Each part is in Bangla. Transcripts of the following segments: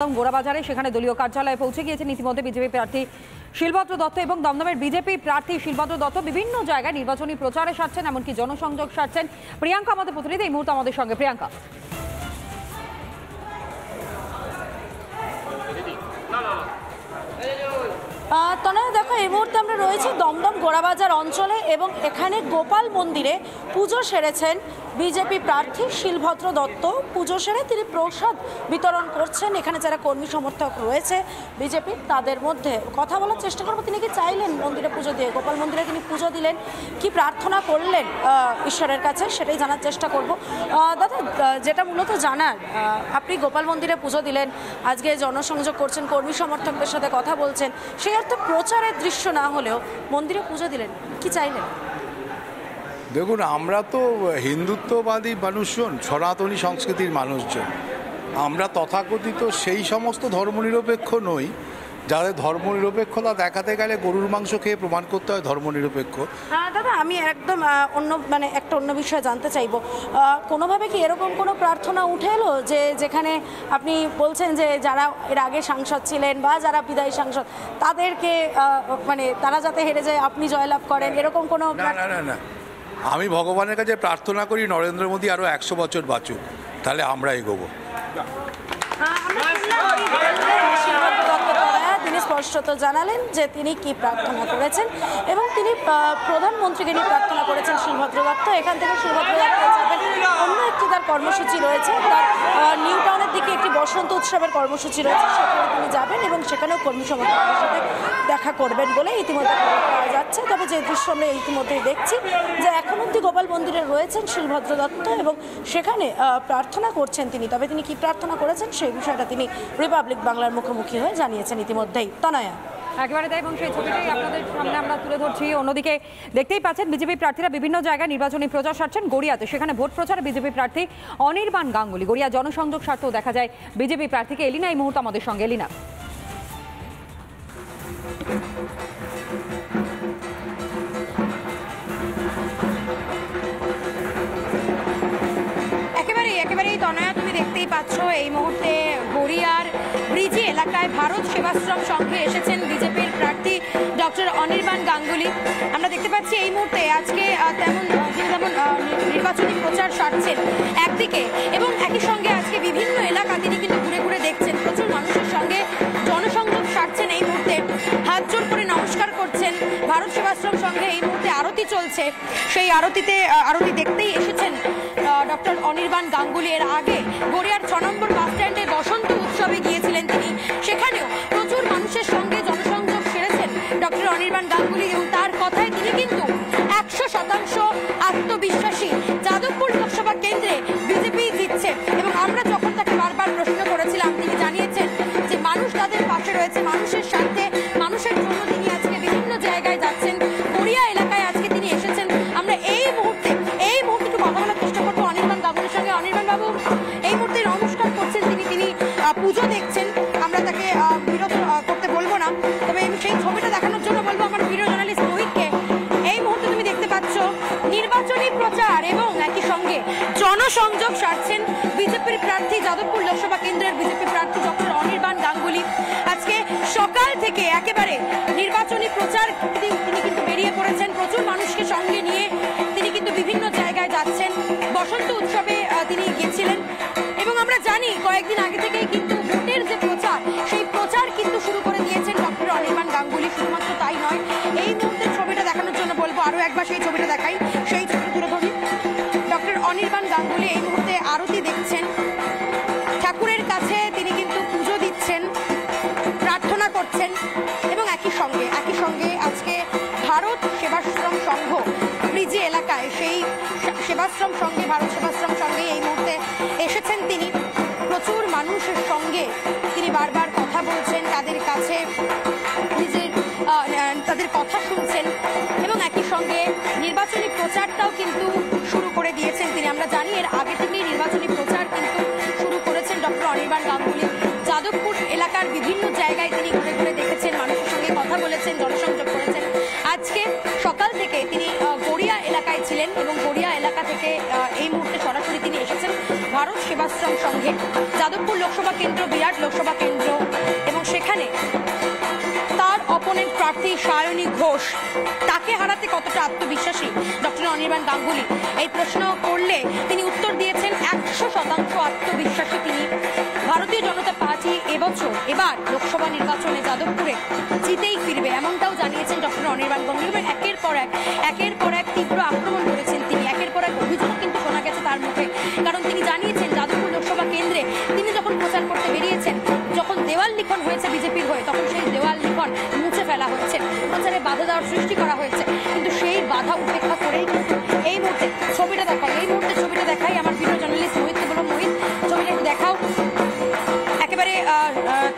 গোড়াবাজারে সেখানে দলীয় কার্যালয়ে পৌঁছে গিয়েছেন ইতিমধ্যে বিজেপি প্রার্থী শিলভদ্র দত্ত এবং দমদমের বিজেপি প্রার্থী শিলভদ্র দত্ত বিভিন্ন জায়গায় নির্বাচনী প্রচারে সারছেন, এমনকি জনসংযোগ সারছেন। প্রিয়াঙ্কা আমাদের প্রতিনিধি, এই মুহূর্তে আমাদের সঙ্গে প্রিয়াঙ্কা। তনয়, দেখো, এই মুহূর্তে আমরা রয়েছি দমদম গোড়াবাজার অঞ্চলে এবং এখানে গোপাল মন্দিরে পুজো সেরেছেন বিজেপি প্রার্থী শিলভদ্র দত্ত। পুজো সেরে তিনি প্রসাদ বিতরণ করছেন। এখানে যারা কর্মী সমর্থক রয়েছে বিজেপি, তাদের মধ্যে কথা বলার চেষ্টা করব। তিনি কি চাইলেন মন্দিরে পুজো দিয়ে? গোপাল মন্দিরে তিনি পুজো দিলেন। কি প্রার্থনা করলেন ঈশ্বরের কাছে? সেটাই জানার চেষ্টা করব। দাদা যেটা মূলত জানার আপনি গোপাল মন্দিরে পুজো দিলেন, আজকে জনসংযোগ করছেন, কর্মী সমর্থকদের সাথে কথা বলছেন, সেই অর্থে প্রচারের দৃশ্য না হলেও মন্দিরে পুজো দিলেন। কি চাইলেন? দেখুন, আমরা তো হিন্দুত্ববাদী মানুষজন, সনাতনী সংস্কৃতির মানুষজন। আমরা তথাকথিত সেই সমস্ত ধর্মনিরপেক্ষ নই। যাদের ধর্মনিরপেক্ষতা দেখাতে গেলে গরুর মাংস খেয়ে প্রমাণ করতে হয় ধর্মনিরপেক্ষ। আহ, দাদা আমি একদম অন্য মানে একটা অন্য বিষয়ে জানতে চাইব। কোনোভাবে কি এরকম কোনো প্রার্থনা উঠে এলো যে যেখানে আপনি বলছেন যে যারা এর আগে সাংসদ ছিলেন বা যারা বিদায়ী সাংসদ তাদেরকে মানে তারা যাতে হেরে যায় আপনি জয়লাভ করেন এরকম কোনো না না না না। আমি ভগবানের কাছে প্রার্থনা করি নরেন্দ্র মোদী আরও একশো বছর বাঁচুক তাহলে আমরা এগোবো। স্পষ্টত জানালেন যে তিনি কি প্রার্থনা করেছেন এবং তিনি প্রধানমন্ত্রীকে নিয়ে প্রার্থনা করেছেন শিলভদ্র দত্ত। এখান থেকে শিলভদ্র দত্ত যাবেন। অন্য একটি তার কর্মসূচি রয়েছে, তার নিউ টাউনের দিকে একটি বসন্ত উৎসবের কর্মসূচি রয়েছে, সেখানে তিনি যাবেন এবং সেখানেও কর্মী সমর্থকদের সাথে দেখা করবেন বলে ইতিমধ্যে খবর পাওয়া যাচ্ছে। তবে যে দৃশ্য আমরা ইতিমধ্যেই দেখছি, যে এখন অব্দি গোপাল মন্দিরে রয়েছেন শিলভদ্র দত্ত এবং সেখানে প্রার্থনা করছেন তিনি। তবে তিনি কি প্রার্থনা করেছেন সেই বিষয়টা তিনি রিপাবলিক বাংলার মুখোমুখি হয়ে জানিয়েছেন ইতিমধ্যেই। তনয়া। একেবারে তাই এবং সেই ছবিটাই আপনাদের সামনে আমরা তুলে ধরছি। অন্যদিকে দেখতেই পাচ্ছেন, বিজেপি প্রার্থীরা বিভিন্ন জায়গায় নির্বাচনী প্রচার সারছেন। গড়িয়াতে সেখানে ভোট প্রচারে বিজেপি প্রার্থী অনির্বাণ গাঙ্গুলি। গড়িয়া জনসংযোগ স্বার্থেও দেখা যায় বিজেপি প্রার্থীকে এলিনা এই মুহূর্তে আমাদের সঙ্গে। এলিনা। পাচ্ছ এই মুহূর্তে গড়িয়ার ব্রিজি এলাকায় ভারত সেবাশ্রম সংঘে এসেছেন বিজেপির প্রার্থী ডক্টর অনির্বাণ গাঙ্গুলি। আমরা দেখতে পাচ্ছি এই মুহূর্তে আজকে তেমন তিনি তেমন নির্বাচনী প্রচার সারছেন একদিকে এবং একই সঙ্গে আজকে বিভিন্ন এলাকা তিনি কিন্তু ঘুরে ঘুরে দেখছেন। প্রচুর মানুষের সঙ্গে জনসংযোগ সারছেন এই মুহূর্তে। হাত জোর করে নমস্কার করছেন। ভারত সেবাশ্রম সংঘে এই মুহূর্তে আরতি চলছে। সেই আরতিতে আরতি দেখতেই এসেছেন ডক্টর অনির্বাণ গাঙ্গুলি এর আগে গড়িয়ার ছ নম্বর বাস স্ট্যান্ডে বসন্ত উৎসবে গিয়েছিলেন তিনি। সেখানেও প্রচুর মানুষের সঙ্গে জনসংযোগ সেরেছেন ডক্টর অনির্বাণ গাঙ্গুলি এবং তার কথায় তিনি কিন্তু একশো শতাংশ আত্মবিশ্বাসী। যাদবপুর লোকসভা কেন্দ্রে বিজেপি জিতছে এবং আমরা যখন তাকে বারবার প্রশ্ন করেছিলাম, তিনি জানিয়েছেন যে মানুষ তাদের পাশে রয়েছে, মানুষের জনসংযোগ সারছেন বিজেপির প্রার্থী যাদবপুর লোকসভা কেন্দ্রের বিজেপি প্রার্থী ডক্টর অনির্বাণ গাঙ্গুলি। আজকে সকাল থেকে একেবারে নির্বাচনী প্রচার তিনি কিন্তু বেরিয়ে পড়েছেন। প্রচুর মানুষকে সঙ্গে নিয়ে তিনি কিন্তু বিভিন্ন জায়গায় যাচ্ছেন। বসন্ত উৎসবে তিনি গিয়েছিলেন এবং আমরা জানি কয়েকদিন সেবাশ্রম সংঘ। ব্রিজি এলাকায় সেই সেবাশ্রম সঙ্গে, ভারত সেবাশ্রম সঙ্গে এই মুহূর্তে এসেছেন তিনি, প্রচুর মানুষের সঙ্গে তিনি বারবার কথা বলছেন, তাদের কাছে নিজের তাদের কথা শুনছেন এবং একই সঙ্গে নির্বাচনী প্রচারটাও কিন্তু শুরু করে দিয়েছেন তিনি। আমরা জানি এর আগে তিনি গড়িয়া এলাকায় ছিলেন এবং গড়িয়া এলাকা থেকে এই মুহূর্তে সরাসরি তিনি এসেছেন ভারত সেবাশ্রম সংঘে। যাদবপুর লোকসভা কেন্দ্র, বিরাট লোকসভা কেন্দ্র এবং সেখানে তার অপোনেন্ট প্রার্থী সায়নী ঘোষ, তাকে হারাতে কতটা আত্মবিশ্বাসী? ডক্টর অনির্বাণ গাঙ্গুলি, এই প্রশ্ন করলে তিনি উত্তর দিয়েছেন, একশো শতাংশ আত্মবিশ্বাসী তিনি। ভারতীয় জনতা পার্টি এবছর এবার লোকসভা নির্বাচনে যাদবপুরে জিতেই ফিরবে, এমনটাও জানিয়েছেন ডক্টর অনির্বাণ গঙ্গী। এবং একের পর এক, একের পর এক তীব্র আক্রমণ করেছেন তিনি, একের পর এক অভিযোগ কিন্তু শোনা গেছে তার মুখে। কারণ তিনি জানিয়েছেন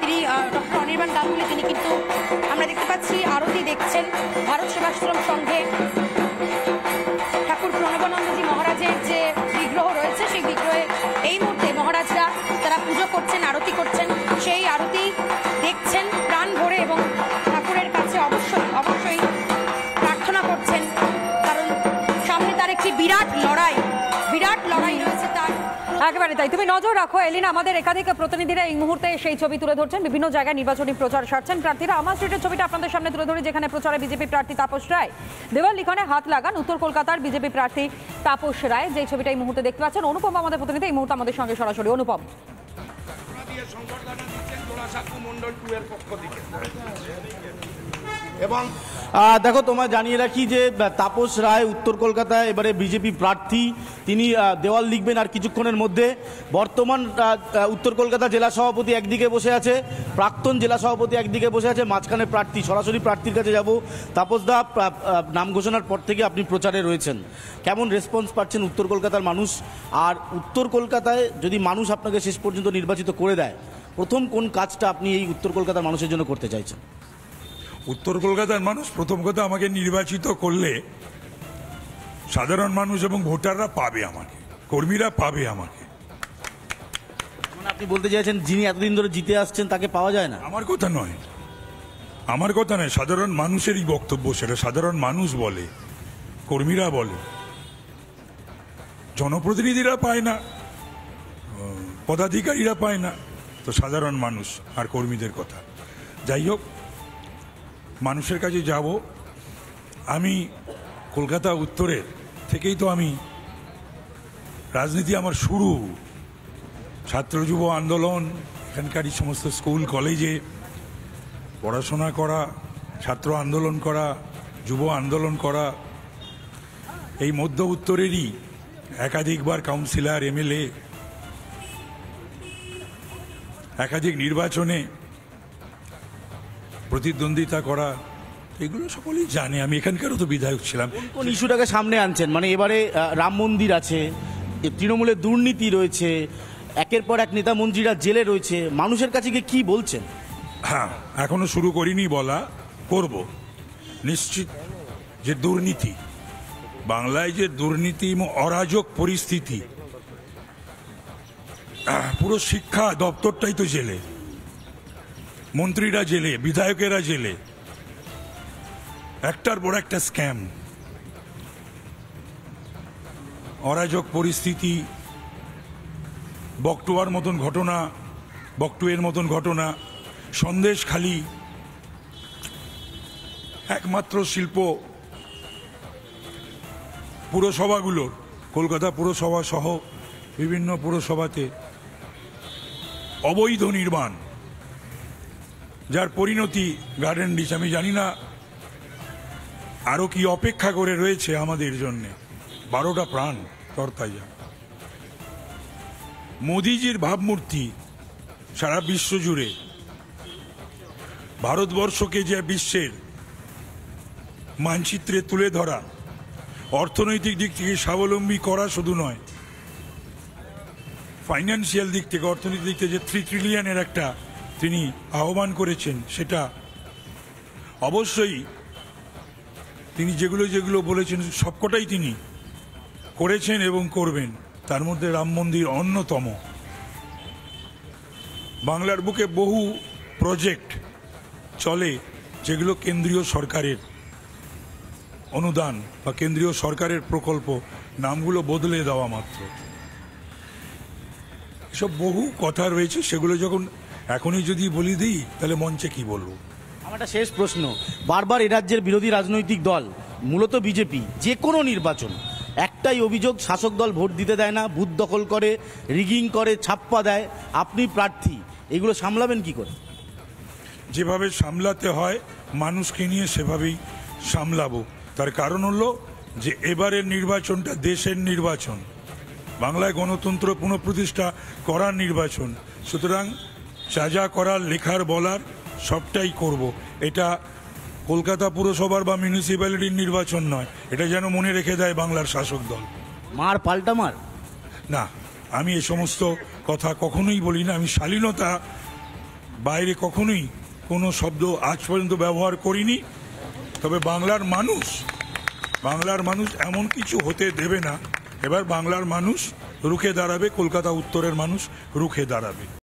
তিনি ডক্টর অনির্বাণ গাঙ্গুলি, তিনি কিন্তু আমরা দেখতে পাচ্ছি, আরতি দেখছেন ভারত সেবাশ্রম সংঘে ঠাকুর প্রণবানন্দজি মহারাজের যে বিগ্রহ রয়েছে, সেই বিগ্রহে এই মুহূর্তে মহারাজরা তারা পুজো করছেন, আরতি করছেন, সেই আরতি দেখছেন, প্রাণ ভরে এবং ঠাকুরের কাছে অবশ্যই অবশ্যই প্রার্থনা করছেন। কারণ সামনে তার একটি বিরাট লড়াই বিরাট লড়াই একেবারে তাই। তুমি নজর রাখো, এলিনা, আমাদের একাধিক প্রতিনিধিরা এই মুহূর্তে সেই ছবি তুলে ধরছেন। বিভিন্ন জায়গায় নির্বাচনী প্রচার সারছেন। প্রার্থীরা, আমার স্ট্রিটের ছবিটা আপনাদের সামনে তুলে ধরে, যেখানে প্রচারে বিজেপি প্রার্থী তাপস রায়। দেওয়াল লিখনে হাত লাগান উত্তর কলকাতার বিজেপি প্রার্থী তাপস রায়। যে ছবিটা এই মুহূর্তে দেখতে পাচ্ছেন, অনুপম আমাদের প্রতিনিধি, এই মুহূর্তে আমাদের সঙ্গে সরাসরি। অনুপম। এবং দেখো তোমার জানিয়ে রাখি যে তাপস রায় উত্তর কলকাতায় এবারে বিজেপি প্রার্থী। তিনি দেওয়াল লিখবেন আর কিছুক্ষণের মধ্যে। বর্তমান উত্তর কলকাতা জেলা সভাপতি একদিকে বসে আছে, প্রাক্তন জেলা সভাপতি একদিকে বসে আছে, মাঝখানে প্রার্থী, সরাসরি প্রার্থীর কাছে যাব। তাপস দা নাম ঘোষণার পর থেকে আপনি প্রচারে রয়েছেন। কেমন রেসপন্স পাচ্ছেন উত্তর কলকাতার মানুষ? আর উত্তর কলকাতায় যদি মানুষ আপনাকে শেষ পর্যন্ত নির্বাচিত করে দেয়, প্রথম কোন কাজটা আপনি এই উত্তর কলকাতার মানুষের জন্য করতে চাইছেন? উত্তর কলকাতার মানুষ প্রথম কথা আমাকে নির্বাচিত করলে সাধারণ মানুষ এবং ভোটাররা পাবে আমাকে কর্মীরা পাবে আমাকে। আপনি বলতে চাইছেন যিনি এতদিন ধরে জিতে আসছেন তাকে পাওয়া যায় না। আমার কথা নয়। আমার কথা নয় সাধারণ মানুষেরই বক্তব্য সেটা সাধারণ মানুষ বলে কর্মীরা বলে। জনপ্রতিনিধিরা পায় না পদাধিকারীরা পায় না তো সাধারণ মানুষ আর কর্মীদের কথা। যাই হোক মানুষের কাছে যাব, আমি কলকাতা উত্তরের থেকেই তো আমি, রাজনীতি আমার শুরু। ছাত্র যুব আন্দোলন, এখানকার এই সমস্ত স্কুল, কলেজে পড়াশোনা করা, ছাত্র আন্দোলন করা, যুব আন্দোলন করা। এই মধ্য উত্তরেরই একাধিকবার কাউন্সিলর, এমএলএ, একাধিক নির্বাচনে প্রতিদ্বন্দ্বিতা করা এগুলো সকলেই জানে। আমি এখানকারও তো বিধায়ক ছিলাম। কোন ইস্যুটাকে সামনে আনছেন? মানে এবারে রাম মন্দির আছে তৃণমূলের দুর্নীতি রয়েছে একের পর এক নেতা মন্ত্রীরা জেলে রয়েছে মানুষের কাছে গিয়ে কি বলছেন? হ্যাঁ এখনও শুরু করিনি বলা করব। নিশ্চিত যে দুর্নীতি বাংলায় যে দুর্নীতি এবং অরাজক পরিস্থিতি পুরো শিক্ষা দপ্তরটাই তো জেলে। মন্ত্রীরা জেলে, বিধায়কেরা জেলে। একটার পর একটা স্ক্যাম। অরাজক পরিস্থিতি, বকটুয়ার মতন ঘটনা, বকটুয়ের মতন ঘটনা, সন্দেশ খালি। একমাত্র শিল্প পুরসভাগুলোর, কলকাতা পুরসভা সহ বিভিন্ন পুরসভাতে অবৈধ নির্মাণ। যার পরিণতি গার্ডেন ডিচ আমি জানি না। আরও কি অপেক্ষা করে রয়েছে আমাদের জন্যে? বারোটা প্রাণ তরতাজা মোদিজির ভাবমূর্তি সারা বিশ্ব জুড়ে। ভারতবর্ষকে যে বিশ্বের মানচিত্রে তুলে ধরা, অর্থনৈতিক দিক থেকে স্বাবলম্বী করা শুধু নয় ফাইন্যান্সিয়াল দিক থেকে, অর্থনৈতিক দিক থেকে যে থ্রি ট্রিলিয়নের একটা তিনি আহ্বান করেছেন সেটা অবশ্যই তিনি যেগুলো যেগুলো বলেছেন সবকটাই তিনি করেছেন এবং করবেন। তার মধ্যে রাম মন্দির অন্যতম। বাংলার বুকে বহু প্রজেক্ট চলে যেগুলো কেন্দ্রীয় সরকারের অনুদান বা কেন্দ্রীয় সরকারের প্রকল্প, নামগুলো বদলে দেওয়া মাত্র। সব বহু কথা রয়েছে, সেগুলো যখন এখনই যদি বলি দিই তাহলে মঞ্চে কি বলব? আমার একটা শেষ প্রশ্ন। বারবার রাজ্যের বিরোধী রাজনৈতিক দল মূলত বিজেপি যে কোনো নির্বাচন একটাই অভিযোগ শাসক দল ভোট দিতে দেয় না বুথ দখল করে রিগিং করে ছাপ্পা দেয় আপনি প্রার্থী এগুলো সামলাবেন কি করে? যেভাবে সামলাতে হয় মানুষকে নিয়ে সেভাবেই সামলাবো। তার কারণ হলো যে এবারের নির্বাচনটা দেশের নির্বাচন। বাংলায় গণতন্ত্র পুনঃপ্রতিষ্ঠা করার নির্বাচন। সুতরাং যা যা করার লেখার বলার সবটাই করব। এটা কলকাতা পুরসভার বা মিউনিসিপ্যালিটির নির্বাচন নয়। এটা যেন মনে রেখে দেয় বাংলার শাসক দল। মার পাল্টা মার। না আমি এ সমস্ত কথা কখনোই বলি না। আমি শালীনতা বাইরে কখনোই কোনো শব্দ আজ পর্যন্ত ব্যবহার করিনি। তবে বাংলার মানুষ বাংলার মানুষ এমন কিছু হতে দেবে না। এবার বাংলার মানুষ রুখে দাঁড়াবে কলকাতা উত্তরের মানুষ রুখে দাঁড়াবে।